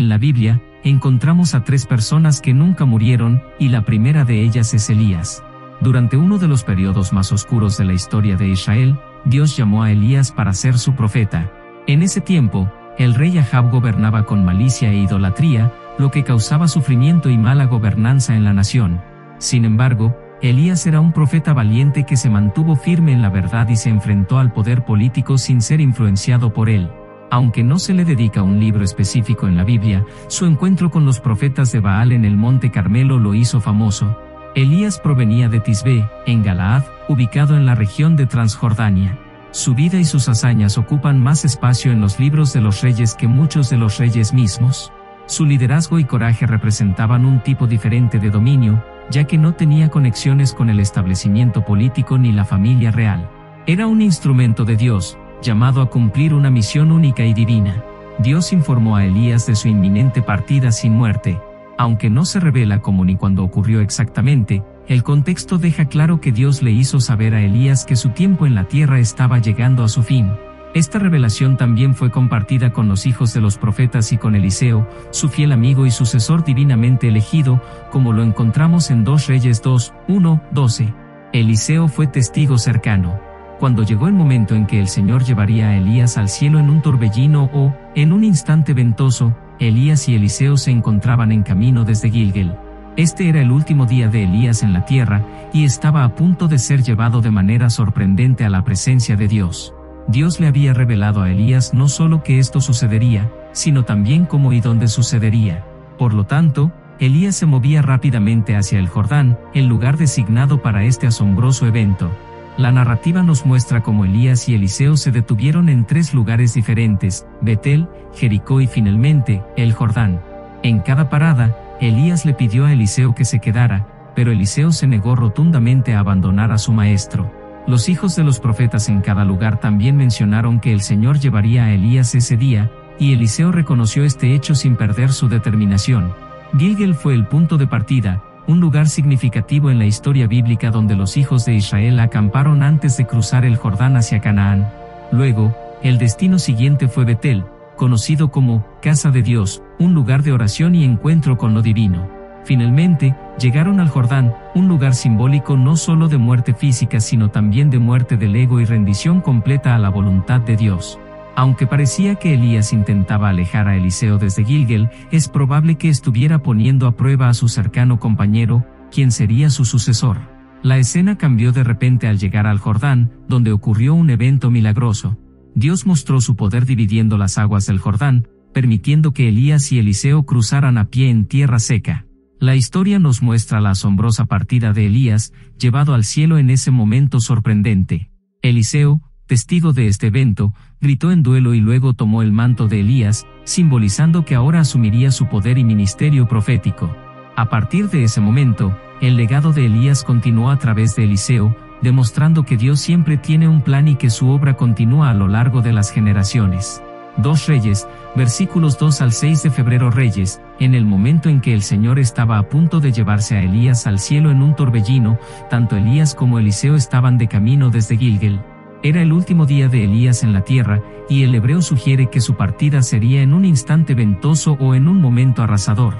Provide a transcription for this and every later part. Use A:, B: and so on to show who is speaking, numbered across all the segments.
A: En la Biblia, encontramos a tres personas que nunca murieron, y la primera de ellas es Elías. Durante uno de los periodos más oscuros de la historia de Israel, Dios llamó a Elías para ser su profeta. En ese tiempo, el rey Ahab gobernaba con malicia e idolatría, lo que causaba sufrimiento y mala gobernanza en la nación. Sin embargo, Elías era un profeta valiente que se mantuvo firme en la verdad y se enfrentó al poder político sin ser influenciado por él. Aunque no se le dedica un libro específico en la Biblia, su encuentro con los profetas de Baal en el monte Carmelo lo hizo famoso. Elías provenía de Tisbe, en Galaad, ubicado en la región de Transjordania. Su vida y sus hazañas ocupan más espacio en los libros de los reyes que muchos de los reyes mismos. Su liderazgo y coraje representaban un tipo diferente de dominio, ya que no tenía conexiones con el establecimiento político ni la familia real. Era un instrumento de Dios, llamado a cumplir una misión única y divina. Dios informó a Elías de su inminente partida sin muerte, aunque no se revela cómo ni cuándo ocurrió exactamente, el contexto deja claro que Dios le hizo saber a Elías que su tiempo en la tierra estaba llegando a su fin. Esta revelación también fue compartida con los hijos de los profetas y con Eliseo, su fiel amigo y sucesor divinamente elegido, como lo encontramos en 2 Reyes 2, 1, 12. Eliseo fue testigo cercano. Cuando llegó el momento en que el Señor llevaría a Elías al cielo en un torbellino o, en un instante ventoso, Elías y Eliseo se encontraban en camino desde Gilgel. Este era el último día de Elías en la tierra, y estaba a punto de ser llevado de manera sorprendente a la presencia de Dios. Dios le había revelado a Elías no solo que esto sucedería, sino también cómo y dónde sucedería. Por lo tanto, Elías se movía rápidamente hacia el Jordán, el lugar designado para este asombroso evento. La narrativa nos muestra cómo Elías y Eliseo se detuvieron en tres lugares diferentes, Betel, Jericó y finalmente, el Jordán. En cada parada, Elías le pidió a Eliseo que se quedara, pero Eliseo se negó rotundamente a abandonar a su maestro. Los hijos de los profetas en cada lugar también mencionaron que el Señor llevaría a Elías ese día, y Eliseo reconoció este hecho sin perder su determinación. Gilgel fue el punto de partida, un lugar significativo en la historia bíblica donde los hijos de Israel acamparon antes de cruzar el Jordán hacia Canaán. Luego, el destino siguiente fue Betel, conocido como Casa de Dios, un lugar de oración y encuentro con lo divino. Finalmente, llegaron al Jordán, un lugar simbólico no solo de muerte física sino también de muerte del ego y rendición completa a la voluntad de Dios. Aunque parecía que Elías intentaba alejar a Eliseo desde Gilgel, es probable que estuviera poniendo a prueba a su cercano compañero, quien sería su sucesor. La escena cambió de repente al llegar al Jordán, donde ocurrió un evento milagroso. Dios mostró su poder dividiendo las aguas del Jordán, permitiendo que Elías y Eliseo cruzaran a pie en tierra seca. La historia nos muestra la asombrosa partida de Elías, llevado al cielo en ese momento sorprendente. Eliseo, testigo de este evento, gritó en duelo y luego tomó el manto de Elías, simbolizando que ahora asumiría su poder y ministerio profético. A partir de ese momento, el legado de Elías continuó a través de Eliseo, demostrando que Dios siempre tiene un plan y que su obra continúa a lo largo de las generaciones. Dos Reyes, versículos 2 al 6 de febrero Reyes, en el momento en que el Señor estaba a punto de llevarse a Elías al cielo en un torbellino, tanto Elías como Eliseo estaban de camino desde Gilgel. Era el último día de Elías en la tierra, y el hebreo sugiere que su partida sería en un instante ventoso o en un momento arrasador.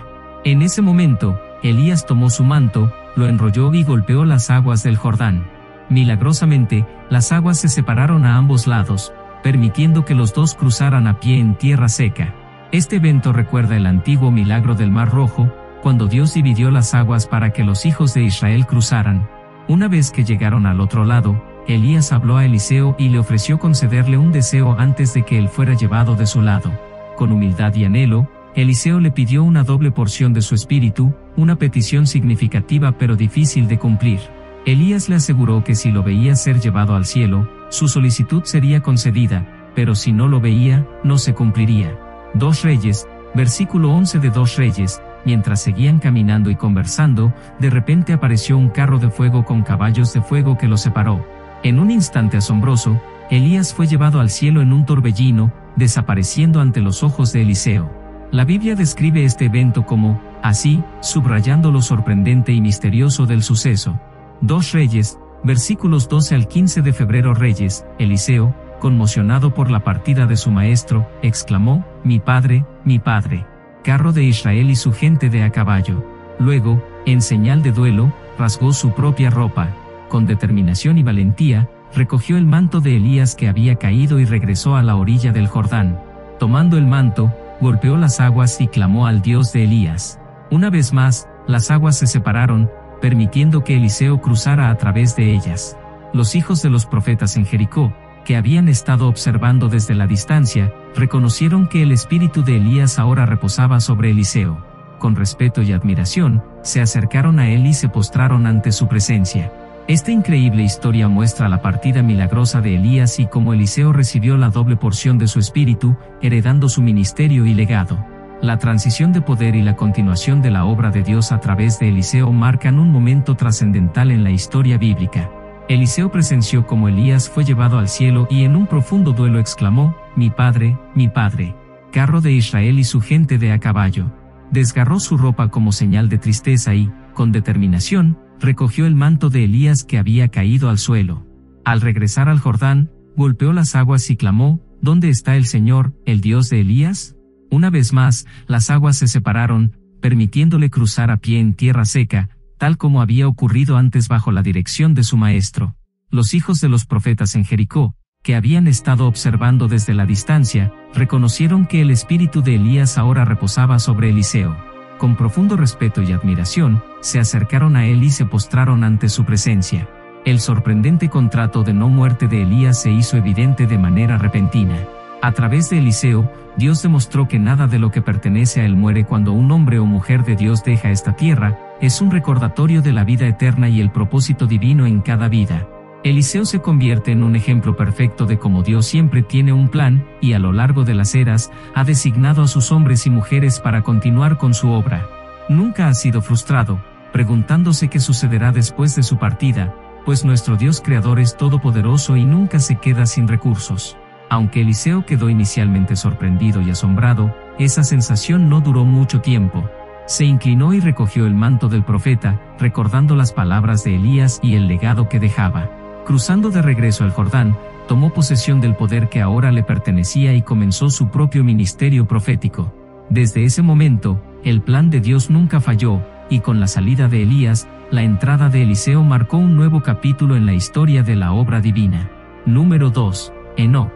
A: En ese momento, Elías tomó su manto, lo enrolló y golpeó las aguas del Jordán. Milagrosamente, las aguas se separaron a ambos lados, permitiendo que los dos cruzaran a pie en tierra seca. Este evento recuerda el antiguo milagro del Mar Rojo, cuando Dios dividió las aguas para que los hijos de Israel cruzaran. Una vez que llegaron al otro lado, Elías habló a Eliseo y le ofreció concederle un deseo antes de que él fuera llevado de su lado. Con humildad y anhelo, Eliseo le pidió una doble porción de su espíritu, una petición significativa pero difícil de cumplir. Elías le aseguró que si lo veía ser llevado al cielo, su solicitud sería concedida, pero si no lo veía, no se cumpliría. Dos Reyes, versículo 11 de Dos Reyes, mientras seguían caminando y conversando, de repente apareció un carro de fuego con caballos de fuego que los separó. En un instante asombroso, Elías fue llevado al cielo en un torbellino, desapareciendo ante los ojos de Eliseo. La Biblia describe este evento como, así, subrayando lo sorprendente y misterioso del suceso. Dos Reyes, versículos 12 al 15 de febrero Reyes, Eliseo, conmocionado por la partida de su maestro, exclamó, Mi padre, mi padre. carro de Israel y su gente de a caballo. Luego, en señal de duelo, rasgó su propia ropa. Con determinación y valentía, recogió el manto de Elías que había caído y regresó a la orilla del Jordán. Tomando el manto, golpeó las aguas y clamó al Dios de Elías. Una vez más, las aguas se separaron, permitiendo que Eliseo cruzara a través de ellas. Los hijos de los profetas en Jericó, que habían estado observando desde la distancia, reconocieron que el espíritu de Elías ahora reposaba sobre Eliseo. Con respeto y admiración, se acercaron a él y se postraron ante su presencia. Esta increíble historia muestra la partida milagrosa de Elías y cómo Eliseo recibió la doble porción de su espíritu, heredando su ministerio y legado. La transición de poder y la continuación de la obra de Dios a través de Eliseo marcan un momento trascendental en la historia bíblica. Eliseo presenció cómo Elías fue llevado al cielo y en un profundo duelo exclamó, Mi padre, mi padre, carro de Israel y su gente de a caballo. Desgarró su ropa como señal de tristeza y, con determinación, recogió el manto de Elías que había caído al suelo. Al regresar al Jordán, golpeó las aguas y clamó, ¿Dónde está el Señor, el Dios de Elías? Una vez más, las aguas se separaron, permitiéndole cruzar a pie en tierra seca, tal como había ocurrido antes bajo la dirección de su maestro. Los hijos de los profetas en Jericó, que habían estado observando desde la distancia, reconocieron que el espíritu de Elías ahora reposaba sobre Eliseo con profundo respeto y admiración, se acercaron a él y se postraron ante su presencia. El sorprendente contrato de no muerte de Elías se hizo evidente de manera repentina. A través de Eliseo, Dios demostró que nada de lo que pertenece a él muere cuando un hombre o mujer de Dios deja esta tierra, es un recordatorio de la vida eterna y el propósito divino en cada vida. Eliseo se convierte en un ejemplo perfecto de cómo Dios siempre tiene un plan, y a lo largo de las eras, ha designado a sus hombres y mujeres para continuar con su obra. Nunca ha sido frustrado, preguntándose qué sucederá después de su partida, pues nuestro Dios Creador es todopoderoso y nunca se queda sin recursos. Aunque Eliseo quedó inicialmente sorprendido y asombrado, esa sensación no duró mucho tiempo. Se inclinó y recogió el manto del profeta, recordando las palabras de Elías y el legado que dejaba. Cruzando de regreso al Jordán, tomó posesión del poder que ahora le pertenecía y comenzó su propio ministerio profético. Desde ese momento, el plan de Dios nunca falló, y con la salida de Elías, la entrada de Eliseo marcó un nuevo capítulo en la historia de la obra divina. Número 2. Enoch.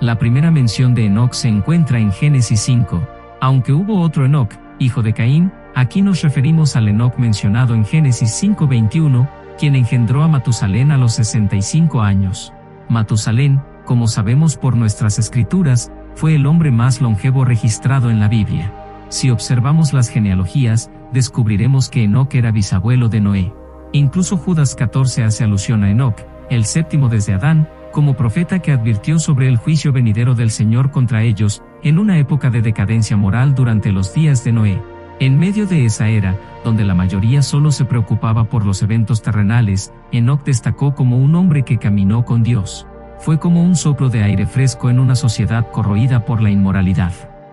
A: La primera mención de Enoch se encuentra en Génesis 5. Aunque hubo otro Enoch, hijo de Caín, aquí nos referimos al Enoch mencionado en Génesis 5:21, quien engendró a Matusalén a los 65 años. Matusalén, como sabemos por nuestras escrituras, fue el hombre más longevo registrado en la Biblia. Si observamos las genealogías, descubriremos que Enoch era bisabuelo de Noé. Incluso Judas 14 hace alusión a Enoch, el séptimo desde Adán, como profeta que advirtió sobre el juicio venidero del Señor contra ellos, en una época de decadencia moral durante los días de Noé. En medio de esa era, donde la mayoría solo se preocupaba por los eventos terrenales, Enoch destacó como un hombre que caminó con Dios. Fue como un soplo de aire fresco en una sociedad corroída por la inmoralidad.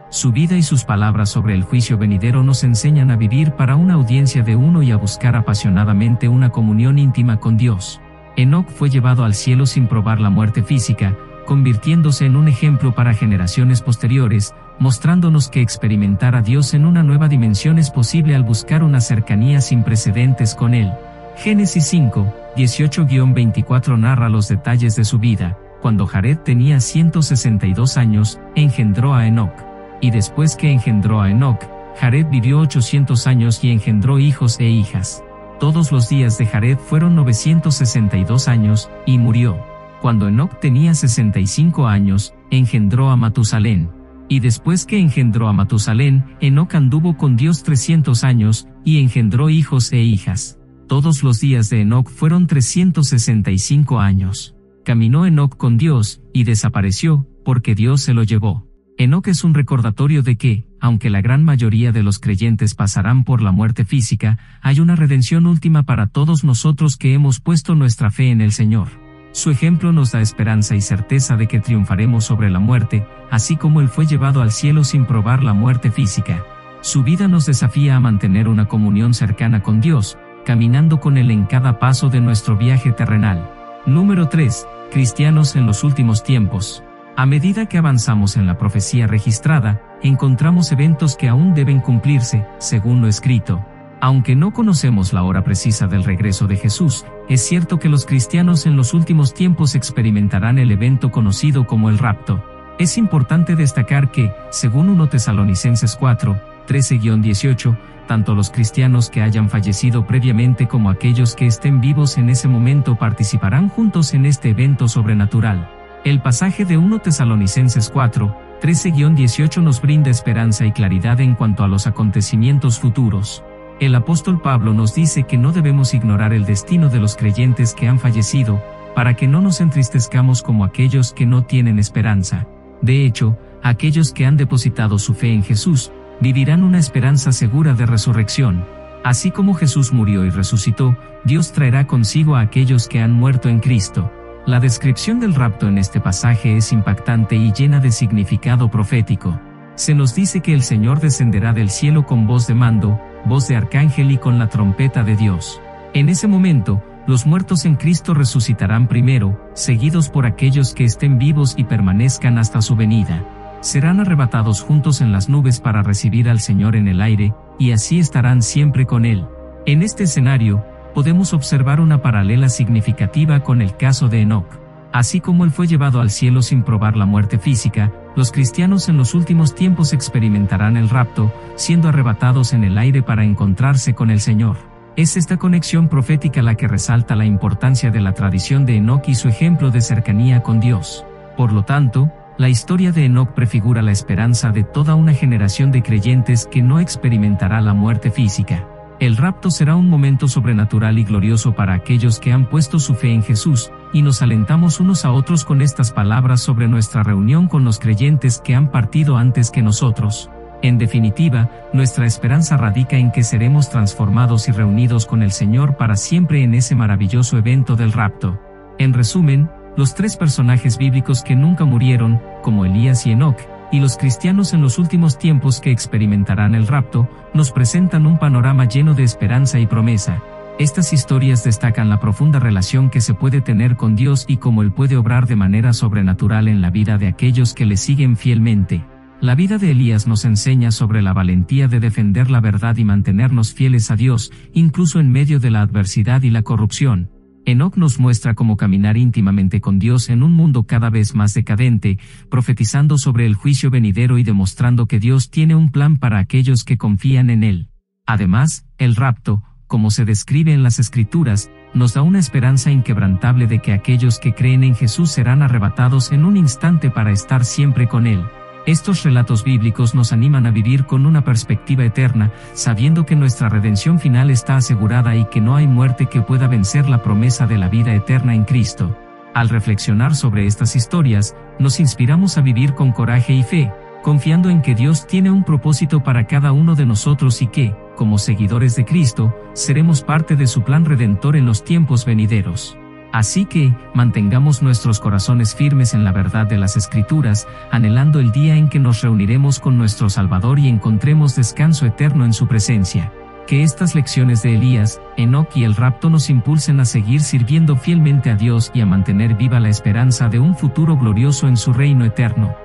A: Su vida y sus palabras sobre el juicio venidero nos enseñan a vivir para una audiencia de uno y a buscar apasionadamente una comunión íntima con Dios. Enoch fue llevado al cielo sin probar la muerte física, convirtiéndose en un ejemplo para generaciones posteriores, mostrándonos que experimentar a Dios en una nueva dimensión es posible al buscar una cercanía sin precedentes con Él. Génesis 5, 18-24 narra los detalles de su vida. Cuando Jared tenía 162 años, engendró a Enoch. Y después que engendró a Enoch, Jared vivió 800 años y engendró hijos e hijas. Todos los días de Jared fueron 962 años, y murió. Cuando Enoch tenía 65 años, engendró a Matusalén. Y después que engendró a Matusalén, Enoc anduvo con Dios 300 años, y engendró hijos e hijas. Todos los días de Enoc fueron 365 años. Caminó Enoc con Dios, y desapareció, porque Dios se lo llevó. Enoc es un recordatorio de que, aunque la gran mayoría de los creyentes pasarán por la muerte física, hay una redención última para todos nosotros que hemos puesto nuestra fe en el Señor. Su ejemplo nos da esperanza y certeza de que triunfaremos sobre la muerte, así como Él fue llevado al cielo sin probar la muerte física. Su vida nos desafía a mantener una comunión cercana con Dios, caminando con Él en cada paso de nuestro viaje terrenal. Número 3. Cristianos en los últimos tiempos. A medida que avanzamos en la profecía registrada, encontramos eventos que aún deben cumplirse, según lo escrito. Aunque no conocemos la hora precisa del regreso de Jesús, es cierto que los cristianos en los últimos tiempos experimentarán el evento conocido como el rapto. Es importante destacar que, según 1 Tesalonicenses 4, 13-18, tanto los cristianos que hayan fallecido previamente como aquellos que estén vivos en ese momento participarán juntos en este evento sobrenatural. El pasaje de 1 Tesalonicenses 4, 13-18 nos brinda esperanza y claridad en cuanto a los acontecimientos futuros. El apóstol Pablo nos dice que no debemos ignorar el destino de los creyentes que han fallecido, para que no nos entristezcamos como aquellos que no tienen esperanza. De hecho, aquellos que han depositado su fe en Jesús, vivirán una esperanza segura de resurrección. Así como Jesús murió y resucitó, Dios traerá consigo a aquellos que han muerto en Cristo. La descripción del rapto en este pasaje es impactante y llena de significado profético. Se nos dice que el Señor descenderá del cielo con voz de mando, voz de arcángel y con la trompeta de Dios. En ese momento, los muertos en Cristo resucitarán primero, seguidos por aquellos que estén vivos y permanezcan hasta su venida. Serán arrebatados juntos en las nubes para recibir al Señor en el aire, y así estarán siempre con Él. En este escenario, podemos observar una paralela significativa con el caso de Enoch. Así como él fue llevado al cielo sin probar la muerte física, los cristianos en los últimos tiempos experimentarán el rapto, siendo arrebatados en el aire para encontrarse con el Señor. Es esta conexión profética la que resalta la importancia de la tradición de Enoch y su ejemplo de cercanía con Dios. Por lo tanto, la historia de Enoch prefigura la esperanza de toda una generación de creyentes que no experimentará la muerte física. El rapto será un momento sobrenatural y glorioso para aquellos que han puesto su fe en Jesús, y nos alentamos unos a otros con estas palabras sobre nuestra reunión con los creyentes que han partido antes que nosotros. En definitiva, nuestra esperanza radica en que seremos transformados y reunidos con el Señor para siempre en ese maravilloso evento del rapto. En resumen, los tres personajes bíblicos que nunca murieron, como Elías y Enoch, y los cristianos en los últimos tiempos que experimentarán el rapto, nos presentan un panorama lleno de esperanza y promesa. Estas historias destacan la profunda relación que se puede tener con Dios y cómo Él puede obrar de manera sobrenatural en la vida de aquellos que le siguen fielmente. La vida de Elías nos enseña sobre la valentía de defender la verdad y mantenernos fieles a Dios, incluso en medio de la adversidad y la corrupción. Enoch nos muestra cómo caminar íntimamente con Dios en un mundo cada vez más decadente, profetizando sobre el juicio venidero y demostrando que Dios tiene un plan para aquellos que confían en Él. Además, el rapto, como se describe en las Escrituras, nos da una esperanza inquebrantable de que aquellos que creen en Jesús serán arrebatados en un instante para estar siempre con Él. Estos relatos bíblicos nos animan a vivir con una perspectiva eterna, sabiendo que nuestra redención final está asegurada y que no hay muerte que pueda vencer la promesa de la vida eterna en Cristo. Al reflexionar sobre estas historias, nos inspiramos a vivir con coraje y fe, confiando en que Dios tiene un propósito para cada uno de nosotros y que, como seguidores de Cristo, seremos parte de su plan redentor en los tiempos venideros. Así que, mantengamos nuestros corazones firmes en la verdad de las Escrituras, anhelando el día en que nos reuniremos con nuestro Salvador y encontremos descanso eterno en su presencia. Que estas lecciones de Elías, Enoch y el rapto nos impulsen a seguir sirviendo fielmente a Dios y a mantener viva la esperanza de un futuro glorioso en su reino eterno.